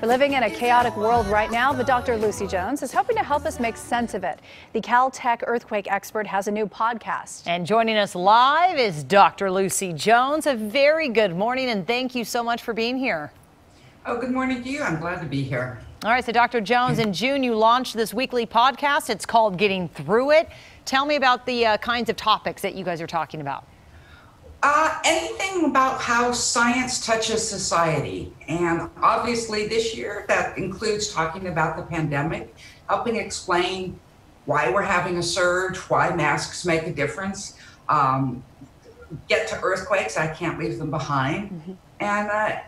We're living in a chaotic world right now, but Dr. Lucy Jones is hoping to help us make sense of it. The Caltech earthquake expert has a new podcast. And joining us live is Dr. Lucy Jones. A very good morning, and thank you so much for being here. Oh, good morning to you. I'm glad to be here. All right, so Dr. Jones, in June you launched this weekly podcast. It's called Getting Through It. Tell me about the uh, kinds of topics that you guys are talking about. Uh, anything about how science touches society. And obviously, this year that includes talking about the pandemic, helping explain why we're having a surge, why masks make a difference, um, get to earthquakes, I can't leave them behind, mm-hmm. and uh,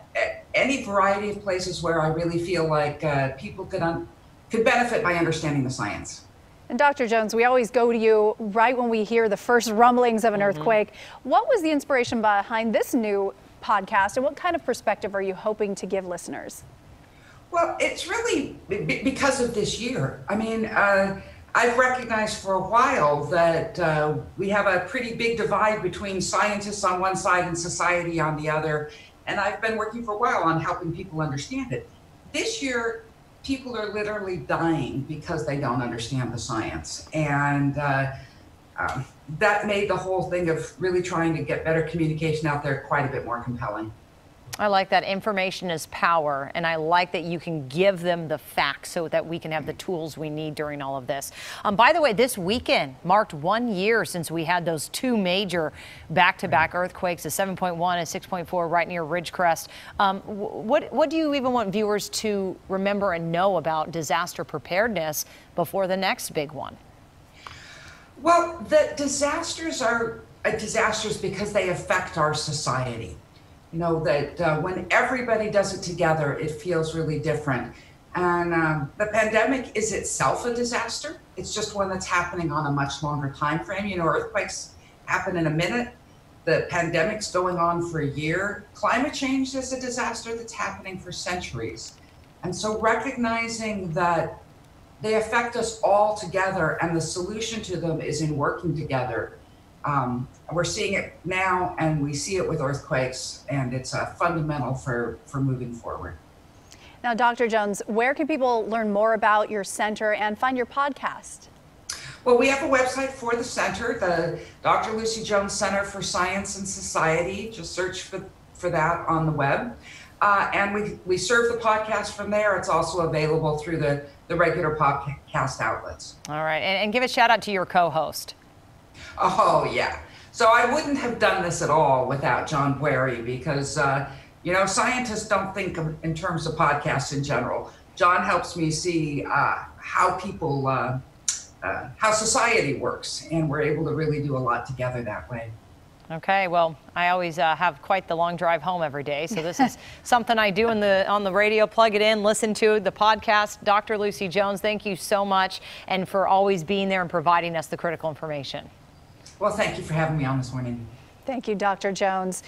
any variety of places where I really feel like uh, people could, un- could benefit by understanding the science. And Dr. Jones, we always go to you right when we hear the first rumblings of an mm-hmm. earthquake. What was the inspiration behind this new podcast, and what kind of perspective are you hoping to give listeners? Well, it's really because of this year. I mean, uh, I've recognized for a while that uh, we have a pretty big divide between scientists on one side and society on the other. And I've been working for a while on helping people understand it. This year, people are literally dying because they don't understand the science. And uh, um, that made the whole thing of really trying to get better communication out there quite a bit more compelling. I like that information is power, and I like that you can give them the facts so that we can have the tools we need during all of this. Um, by the way, this weekend marked one year since we had those two major back-to-back earthquakes, a 7.1 and 6.4 right near Ridgecrest. Um, what, what do you even want viewers to remember and know about disaster preparedness before the next big one? Well, the disasters are uh, disasters because they affect our society you know that uh, when everybody does it together it feels really different. And um, the pandemic is itself a disaster. It's just one that's happening on a much longer time frame you know earthquakes happen in a minute. The pandemic's going on for a year. Climate change is a disaster that's happening for centuries. And so recognizing that they affect us all together and the solution to them is in working together um, we're seeing it now, and we see it with earthquakes, and it's a fundamental for, for moving forward. Now, Dr. Jones, where can people learn more about your center and find your podcast? Well, we have a website for the center, the Dr. Lucy Jones Center for Science and Society. Just search for, for that on the web. Uh, and we, we serve the podcast from there. It's also available through the, the regular podcast outlets. All right. And, and give a shout out to your co host. Oh, yeah. So I wouldn't have done this at all without John Bwarie because, uh, you know, scientists don't think in terms of podcasts in general. John helps me see uh, how people, uh, uh, how society works, and we're able to really do a lot together that way. Okay, well, I always uh, have quite the long drive home every day, so this is something I do in the on the radio. Plug it in, listen to the podcast. Dr. Lucy Jones, thank you so much, and for always being there and providing us the critical information. Well, thank you for having me on this morning. Thank you, Dr. Jones.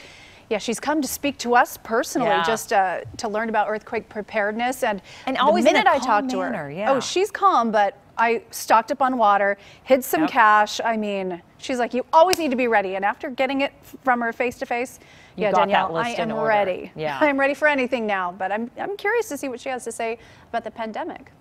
Yeah, she's come to speak to us personally, yeah. just uh, to learn about earthquake preparedness. And, and always the minute I talked to her, yeah. oh, she's calm, but I stocked up on water, hid some yep. cash. I mean, she's like, you always need to be ready. And after getting it from her face to face, yeah, Danielle, I am ready. Yeah. I'm ready for anything now. But I'm, I'm curious to see what she has to say about the pandemic.